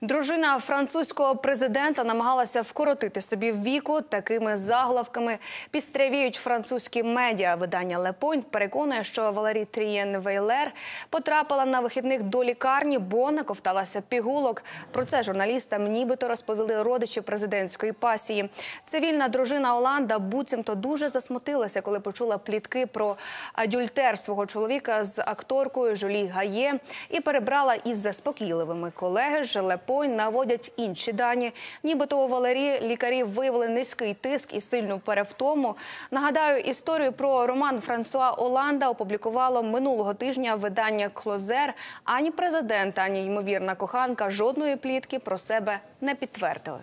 Дружина французького президента намагалася вкоротити собі віку такими заголовками. Пістрявіють французькі медіа. Видання Le Point переконує, що Валері Трієрвейлер потрапила на вихідних до лікарні, бо наковталася пігулок. Про це журналістам нібито розповіли родичі президентської пасії. Цивільна дружина Оланда буцімто дуже засмутилася, коли почула плітки про адюльтер свого чоловіка з акторкою Жулі Гає і перебрала із заспокійливими колеги ж Лепойнт наводять інші дані. Нібито у Валерії лікарі виявили низький тиск і сильну перевтому. Нагадаю, історію про роман Франсуа Оланда опублікувало минулого тижня видання Клозер. Ані президент, ані ймовірна коханка жодної плітки про себе не підтвердили.